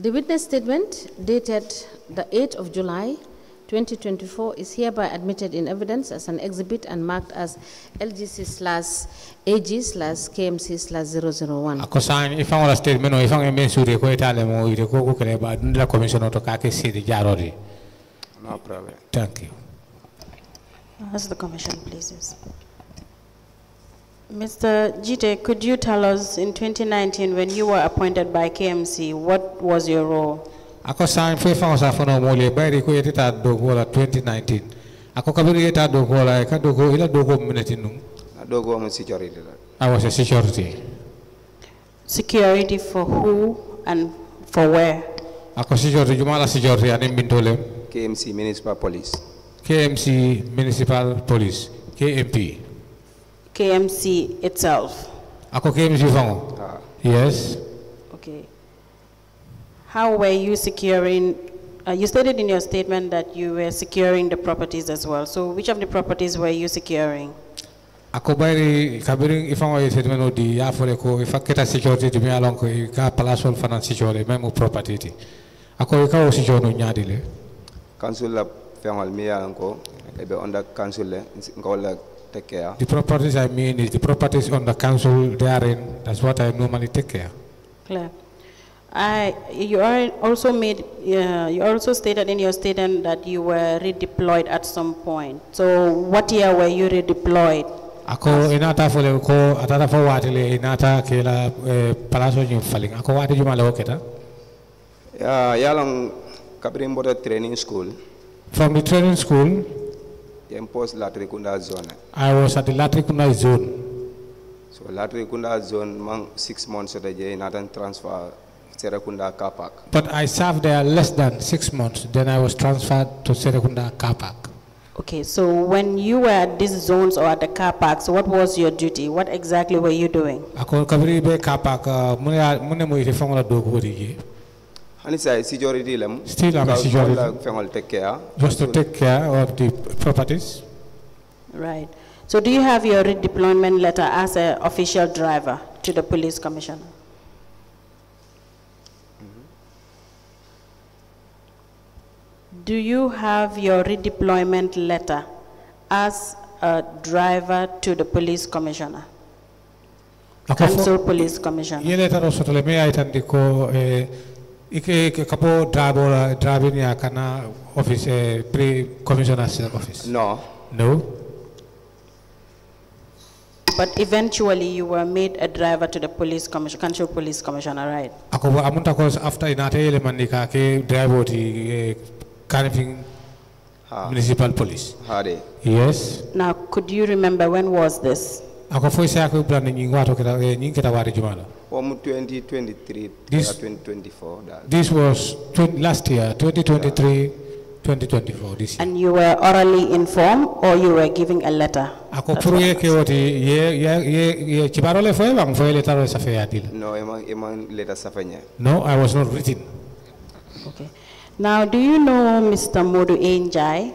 The witness statement dated the 8th of July 2024 is hereby admitted in evidence as an exhibit and marked as LGC slash AG slash KMC slash 001. ako san ifan wala statement o ifan men suri ko itale mo ire ko ko kele ba dun la commission to ka ke sidi jarodi No problem. thank you Ask the commission, please. Yes. Mr. Gitteh, could you tell us in 2019 when you were appointed by KMC, what was your role? ako san fe fan sa fono mo le bayri ko yetita do ko la 2019 ako kabiri yeta do ko la ka do ko ila do ko minute num Na dogo mo security la. i was a security Security for who and for where? ako security jumala security ani bintole KMC Municipal Police. KMC municipal police KMP KMC itself. ako KMC fango Ah, yes Okay. How were you securing, uh, you stated in your statement that you were securing the properties as well. So which of the properties were you securing? ako bayri kabiri ifan wa yete men odi ya fole ko ifa keta security dumi alon ko i ka palasol fanan security même property ti ako ka o security no nyaadi le council la feŋol mi ye a ko e be under council le nka wo la take care. The properties I mean is the properties on the council therein. That's what I normally take care. Clear. I, you are also made, uh, you also stated in your statement that you were redeployed at some point. So what year were you redeployed? Ako inata fole ko atata fo wati le inata ke la eh, palaso nyum faling. Ako wati juma le oketa. Ya ye a loŋ kabiri n bota training school From the training school, ye n post Latrikunda zone. I was at the Latrikunda zone. So Latrikunda zone man six months soto je inata transfer Serekunda car park. But I served there less than six months. Then I was transferred to Serekunda car park. Okay, so when you were at these zones or at the car parks, what was your duty? What exactly were you doing? Still I'm a ka- security. ka la take care. just to take care of the properties. Right. So do you have your redeployment letter as an official driver to the police commissioner? Do you have your redeployment letter as a driver to the police commissioner? Ako fo- Council Police Commissioner? Eh, ike ke kapo drabo la drabin ya kana office eh, pre commissioner's office. No. No. But eventually you were made a driver to the police commission, country police commissioner, right? Ako ba amunta ko after inate yele manika ke driver ti eh, Kanifing municipal police. Hade. Yes. Now, could you remember when was this? Ako foi sa ko brand ni wato kita eh, ni kita wari jumala. from 2023 This- uh, 2024 that. This was last year 2023 yeah. 2024 this year. And you were orally informed or you were giving a letter? Ako puru ye ke woti ye ye ye ye chibaro le foi bang foi le sa fe adil. No, eman letter sa safanya. No, I was not written. Okay. Now, do you know Mr. Modu Njai,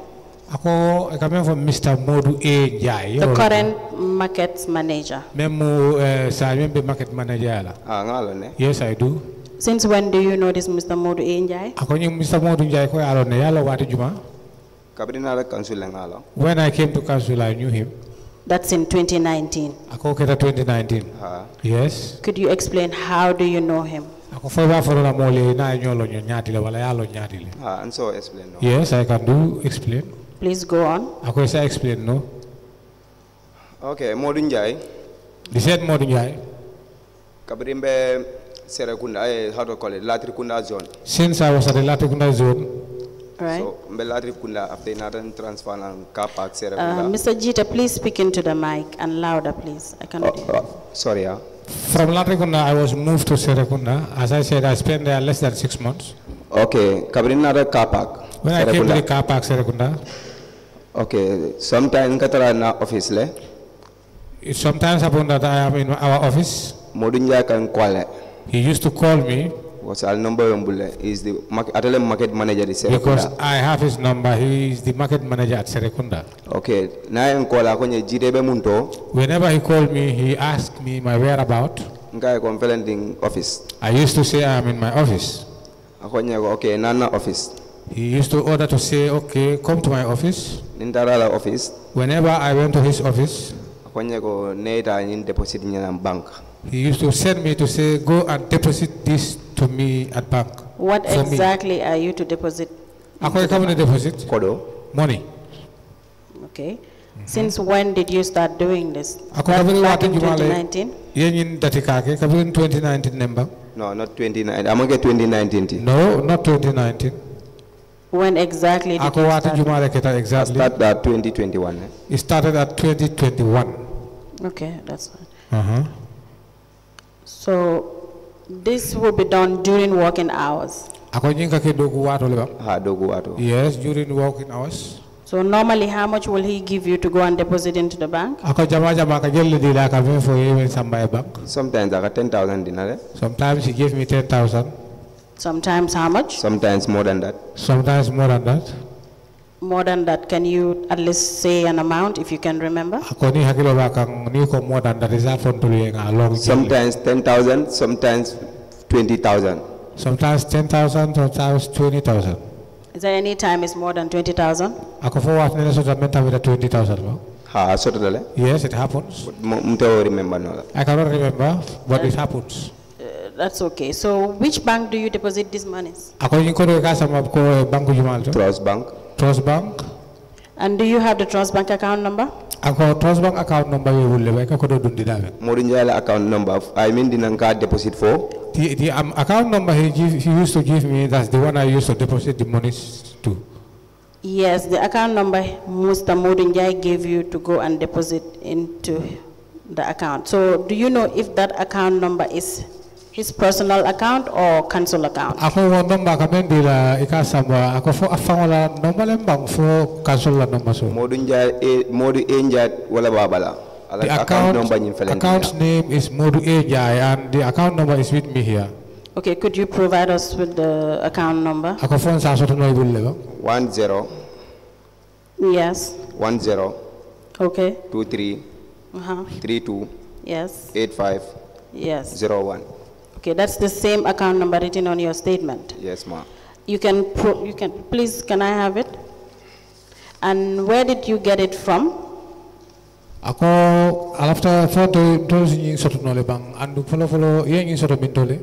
Ako kami from Mr. Modu A. Njai. the current market manager? Memu uh, sa membe market manager la. Ah, ngalo ne. Yes, I do. Since when do you know this Mr. Modu Njai? Ako ni Mr. Modu Njai ko alo ne yalo wati juma. Kabiri na la council le ngalo. When I came to council, I knew him. That's in 2019. Ako keta 2019. Ha. Yes. Could you explain how do you know him? Ako foi ba foro la mole na nyolo nyo nyati le wala yalo nyati le. Ha, and so explain no. Yes, I can do explain. Please go on. Ako sa explain no. Okay, Modou Njai. The said Modu Njai. Kabiri mbe Serekunda, eh, how to call it, Latrikunda zone. Since I was at the Latrikunda zone, Right. So, mbe Latrikunda after inata transfer na car park Uh, Mr. Gitteh, please speak into the mic and louder, please. I cannot hear. Sorry, yeah. from Latrikunda, I was moved to Serekunda. As I said, I spent there less than six months. Okay, kabiri na la car park. When I came to the Serekunda. car park Serekunda, Okay, sometimes katara na office le. sometimes happened that I am in our office. Modou Njai kan kwale. He used to call me What's our number yombule is the market, market manager di because I have his number. He is the market manager at Serekunda. Okay, na en kola kwenye jirebe munto. Whenever he called me, he asked me my whereabout. Nka e conferencing office. I used to say I am in my office. ako ñego okay nana office He used to order to say, okay, come to my office. nintara office Whenever I went to his office, ako ñego neita ñin deposit ñanam bank he used to send me to say, go and deposit this to me at bank. What for me. exactly are you to deposit? Ako ikaw na deposit? kodo Money. Okay. Since when did you start doing this? Ako Back- kabili back watu in jumale. 2019? Yen yin dati kake, kabili 2019 number. no not 29 amage 2019 No, not 2019. When exactly did Ako you start? jumale kita exactly. start that 2021 eh? It started at 2021. Okay, that's fine. Uh-huh. So this will be done during working hours. Ako ke dogu watu liba. ha dogu wato Yes, during working hours. So normally, how much will he give you to go and deposit into the bank? Ako jama jama ka jelli di la ka ben for yewen sambay bank. sometimes aka 10000 dinare Sometimes he gave me 10,000. Sometimes how much? sometimes more than that Sometimes more than that. More than that, can you at least say an amount if you can remember? Ako ni hakilo ba kang ni ko more than that is that from tulu nga long jelli. sometimes 10000 sometimes 20000 Sometimes 10,000, sometimes 20,000. Is there any time it's more than 20,000? Ako fo wat nene sota menta with 20,000 ba? ha sotodale Yes, it happens. mtewo remember I cannot remember, but it happens. Uh, that's okay. So which bank do you deposit these monies? Ako yin ko do ka sama ko banku jumal to. trust bank Trust Bank. And do you have the Trust Bank account number? Ako Trust Bank account number we wulle ba ka ko do dundi dawe. modou ndiaye account number i mean the ka deposit fo The, the um, account number he, give, he used to give me, that's the one I used to deposit the monies to. Yes, the account number Mr. Modu Njai gave you to go and deposit into the account. So do you know if that account number is his personal account or council account? Ako wo number ka men bila ika sama ako fo afangola number lembang fo cancel la number so. modou ndiaye e modou e wala babala ala The account account, number ñin name is Modu Njai and the account number is with me here. Okay, could you provide us with the account number? Ako phone sa soto no ibulle ba? 10 Yes, 10 okay, 23 uh-huh, 32 yes, 85 yes. 01 Okay, that's the same account number written on your statement. yes ma You can, pro- you can, please, can I have it? And where did you get it from? Ako alafta phone to to yin soto no le bang andu follow follow yen yin soto min tole.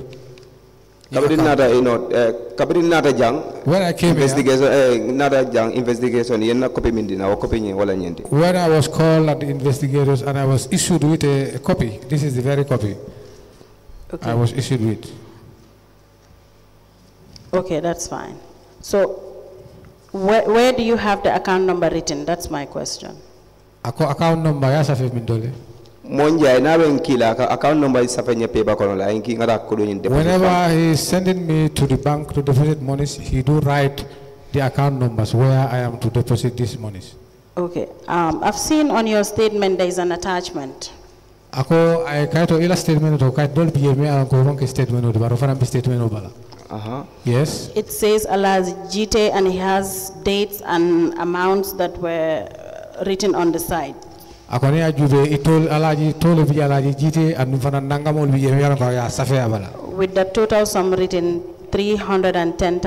kabiri nata you know eh, kabiri nata jang When I came here, investigation eh, nata jang investigation yenna copy min dina wa copy ñi wala ñenti when I was called at the investigators and I was issued with a, a copy, this is the very copy I was issued with. okay, that's fine. So where, where do you have the account number written? That's my question. Ako account number ya safe min tole. mo ndiaye na ben kila account number safa ñe peba kono la en ki ngata ko deposit Whenever he is sending me to the bank to deposit monies, he do write the account numbers where I am to deposit these monies. Okay, um, I've seen on your statement there is an attachment. Ako ay kaito ila statement to kaito dol biye me alan ko ronke statement to baro faram bi statement o bala. aha Yes. It says Allah's GT and he has dates and amounts that were uh, written on the side. Ako ni ajube itol alaji tole bi alaji jite anu fana nangamol biye me alan ko ya safe abala. With the total sum written $310,000.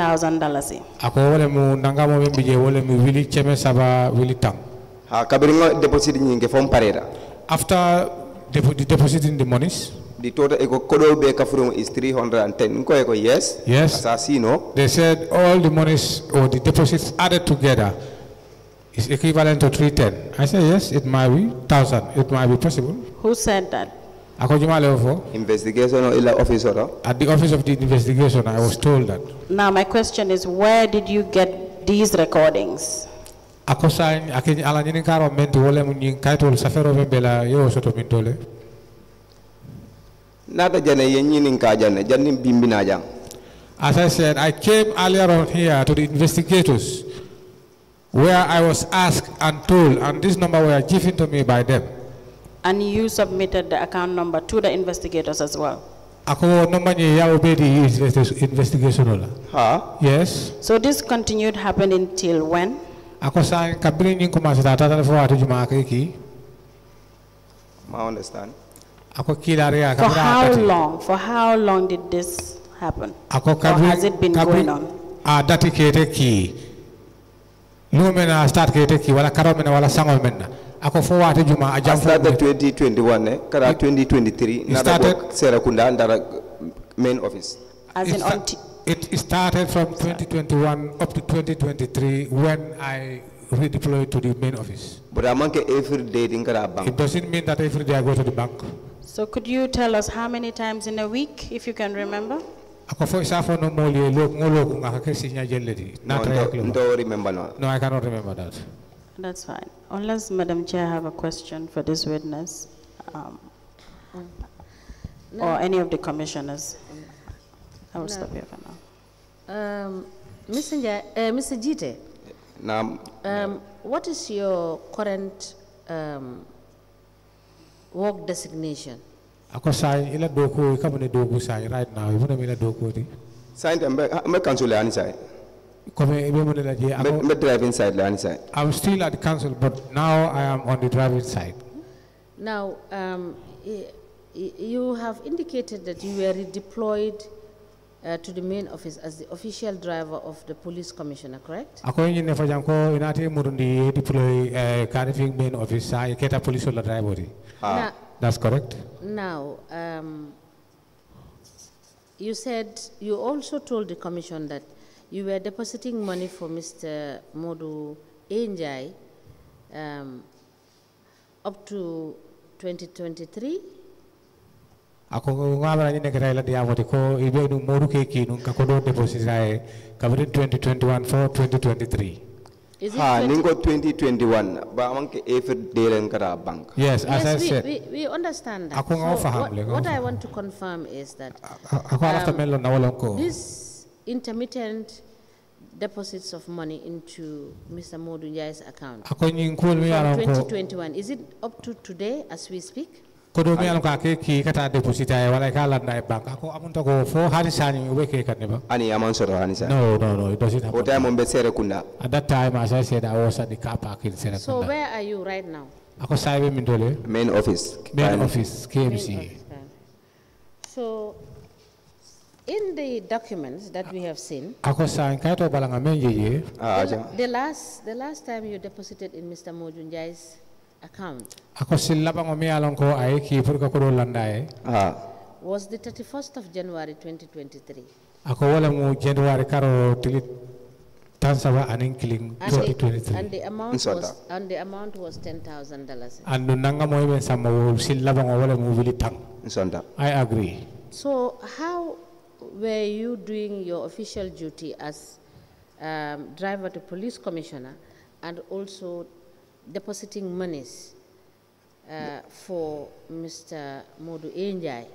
Ako wole mu nangamo be biye wole mu wili cheme saba wili tang. ha kabiri ngo deposit ke fom pareta After depo- depositing the monies, The total e ko kodol be kafuru is 310 ko e ko yes Yes. asa sino They said all the monies or the deposits added together is equivalent to 310. I said, yes, it might be 1,000. It might be possible. Who said that? Ako jumale ofo, investigation o ila office At the office of the investigation, I was told that. Now, my question is where did you get these recordings? Ako sa akin ala nyini karo menti wole mu nyin kaitol safero bela yo soto mintole. nata jane yen ñinin ka jane janni bimbina jang As I said, I came earlier on here to the investigators where I was asked and told, and this number were given to me by them. And you submitted the account number to the investigators as well. Ako number ni ya obedi investi- investigation ola. ha Yes. So this continued happening till when? Ako sa kabili commencé ta tata fo atu juma ki. ma understand Ako kilare ya For how long? For how long did this happen? ako kabiri has it been going on? a dati kete ki no mena start kete ki wala karo mena wala sango mena ako fo wate juma a I jam fo started 2021 eh, kara 2023 nada started- work Serakunda ndara main office. As in on it started from 2021 up to 2023 when I redeployed to the main office. But I'm every day in kara bank. It doesn't mean that every day I go to the bank. So could you tell us how many times in a week, if you can remember? Ako fo isa fo no moli lo ngolo ko nga kesi nya jelledi. No, Not right. don't, don't no. No, I cannot remember that. That's fine. Unless Madam Chair have a question for this witness, um, or any of the commissioners. I will stop here for now. Um, Mr. Njai, uh, Mr. Gitteh, Now, um, what is your current um, work designation? Ako sai ila doko ka mo ne doko sai right now. Ibo na mila doko di. sign them back. I'm council ani side. Ko me ibe mo nila je I'm driving side ani side. I'm still at the council but now I am on the driving side. Now, um, y- y- you have indicated that you were redeployed uh, to the main office as the official driver of the police commissioner, correct? Ako yin ne fajam ko inati murundi deploy eh carrying main office sai keta police la driver di. That's correct. now um, you said you also told the commission that you were depositing money for Mr. Modu Njai um, up to 2023. Ako ngabara ni nekata ila dia wati ko ibe nu moru ke ki nu ka ko do deposit saya kabrin 2021 for 2023 Is it Ha, 20 ningo 2021 ba mungkin every day in kara bank. yes as i Yes, said we, we understand that. Ako So faham what, nga what I want to confirm is that ako alafta melo na walon ko this intermittent deposits of money into Mr. Modu Njai's account Aku kul mi from ko 2021, is it up to today as we speak? Ko do mi yaron ka ke ki kata deposit ai wala ka landa e bank ako amunta ko fo hari sani we ke kan ne ba Ani aman soro ani side. no no no it doesn't O happen time on be Serekunda. at that time as i said i was at the car park in So where are you right now? ako sai be min dole Main office. main Fine. office Main KMC office. So in the documents that we have seen, ako sai kay to balanga men jeje Ah, the, last the last time you deposited in Mr. Modu Njai's account. Ako sila bango mi yaron ko ay ki pour ko do landa e Ah, was the 31st of January 2023. ako wala mo january karo tilit tan saba anin killing And the, 2023 and the amount was and the amount was ten thousand dollars. andu nanga mo ben sama mo sila bango wala mo wili tang Nsonda. i agree. So how were you doing your official duty as um, driver to police commissioner and also depositing monies uh, for Mr. Modu Njai,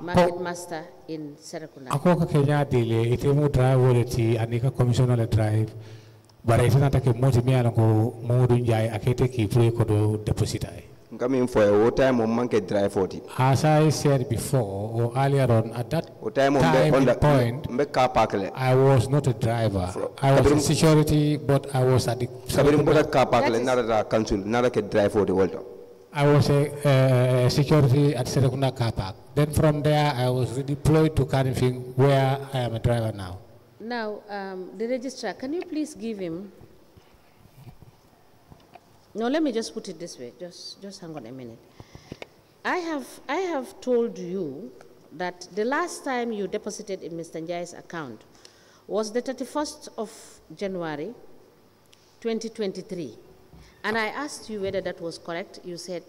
market ako master in Serekunda? ako ka kenya dile ite mo drive woleti anika commissioner le drive bara ite nata ke moti mi yaron ko modu njay akete ki pour ko do deposit ay Coming for a time on manke drive 40. as i said before or earlier on at that O time time on the point Mbe car park le. I was not a driver. I was in security, but I was at the. Sabirin boda car park le That is- nada da council nada ke drive 40 volto. I was a uh, security at Serekunda car park. Then from there, I was redeployed to Kanifing, where I am a driver now. Now, um, the registrar, can you please give him? No, let me just put it this way. Just, just hang on a minute. I have, I have told you that the last time you deposited in Mr. Njai's account was the 31st of January, 2023. And I asked you whether that was correct. You said,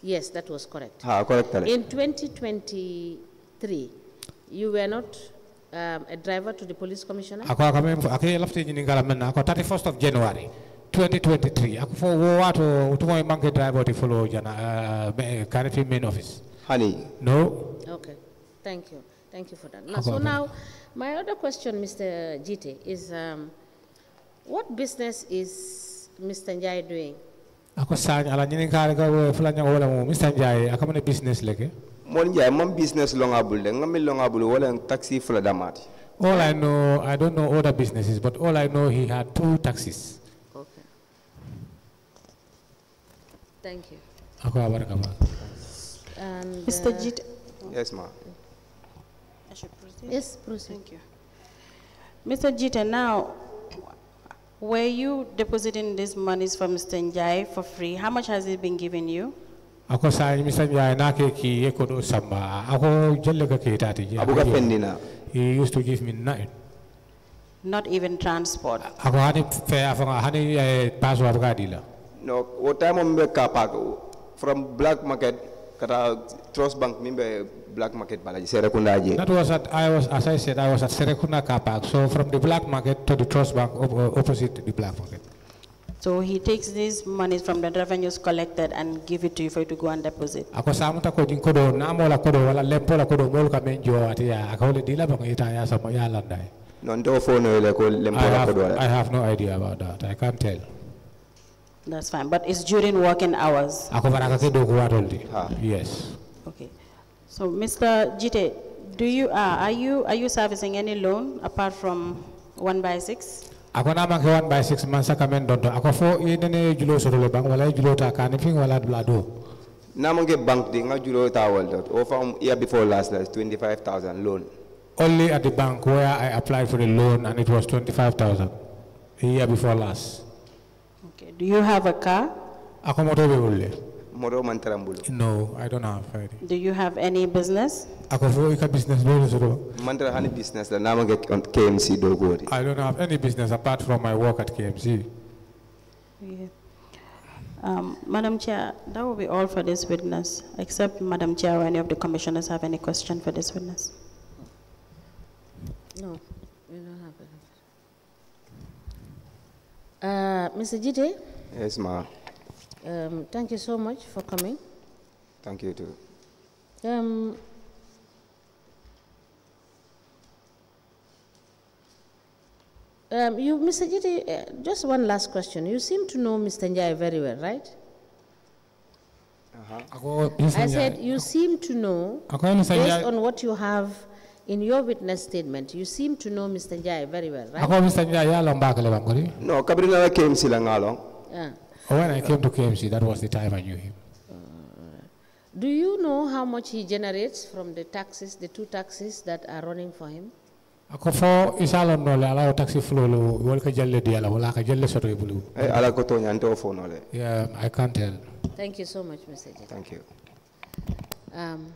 yes, that was correct. Ha, correct. In 2023, you were not um, a driver to the police commissioner? Ako ako mem ako lafte ni ngala men ako 31st of January 2023. Ako fo wo wato utumo manke driver ti follow jana uh, Kanifing main office. Honey, No, Okay, thank you. Thank you for that. Now, so now, my other question, Mr. Gitteh, is um, what business is Mr. Njai doing? ako sany ala nyini kare ka wo fulanya wala mo Mr. Njai ako mane business leke. mon jay mam business longable de ngam longable wala taxi fula damati. All I know, I don't know other businesses, but all I know, he had two taxis. Okay. Thank you. Ako abaraka ba. And, Mr. uh, Gitteh, Yes ma. I should proceed? Yes, proceed. Thank you. Mr. Gitteh, now, were you depositing these monies for Mr. Njai for free? How much has he been giving you? ako sa misa njay na ke ki eko do samba ako jelle ka ke tati je abuka pendina he used to give me nine Not even transport. ako hani fe afanga hani eh, paso abuka dila no wo time mo be car park from black market kata trust bank mimbe black market balaji serekunda je that was at i was as i said i was at serekunda car park so from the black market to the trust bank op- uh, opposite the black market So he takes these monies from the revenues collected and give it to you for you to go and deposit. ako samuta ko jin kodo namo la kodo wala lempo la kodo mol ka jo ati ya akawle dila bang ita ya sama ya landai non do fo no le ko I lempora ko have, I have no idea about that. I can't tell. That's fine, but it's during working hours. Ako baraka dogo watoldi. Ha. Yes. Okay. So, Mr. Gitteh, do you, uh, are you, are you servicing any loan apart from one by six? Ako na ke one by six man saka men donto. Ako fo inene julo soro le bang wala julo ta kan ping wala blado. na mo bank di nga julo tawol dot o from year before last last 25000 loan Only at the bank where I applied for the loan and it was 25,000 year before last. Okay. Do you have a car? Ako moto be ulle. modo man tarambulu No, I don't have any. Do you have any business? Ako fo ika business do soro. Mantara hani business la na mo ge on KMC do gori I don't have any business apart from my work at KMC. Yeah. Um, Madam Chair, that will be all for this witness, except Madam Chair or any of the commissioners have any question for this witness. No, we don't have any. Uh, Mr. Gitteh, yes ma um, thank you so much for coming. thank you too Um, um, you, Mr. Gitteh, uh, just one last question. You seem to know Mr. Njai very well, right? Ako I said you seem to know, Ako Mr. based on what you have in your witness statement, you seem to know Mr. Njai very well, right? Ako Mr. Njai ya lomba kale bang kori. no kabri na la KMC la ngalong Yeah. When I came to KMC, that was the time I knew him. Do you know how much he generates from the taxes, the two taxes that are running for him? ako fo isalon no le ala taxi flolo wol ka jalle di ala wala ka jalle soto e bulu ay ala ko to nyante o fo no yeah i can't tell Thank you so much, Mr. Gitteh. thank you Um,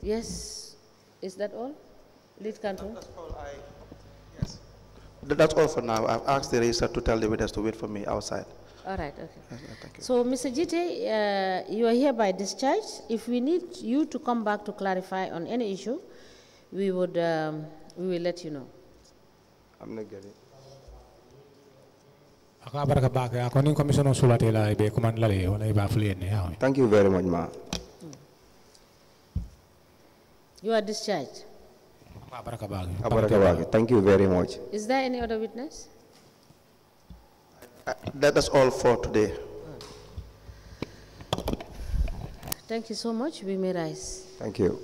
yes, is that all? Lead counsel? yes That's all for now. I've asked the registrar to tell the witness to wait for me outside. All right, okay. Yes, Thank you. So, Mr. Gitteh, uh, you are hereby discharged. If we need you to come back to clarify on any issue, we would, um, we will let you know. I'm na gari ako baraka ba ka ako ning commission on sulate la be command la le wala iba flien thank you very much ma You are discharged. ako baraka ba abaraka wake thank you very much Is there any other witness? Uh, that- That's all for today. Thank you so much. We may rise. thank you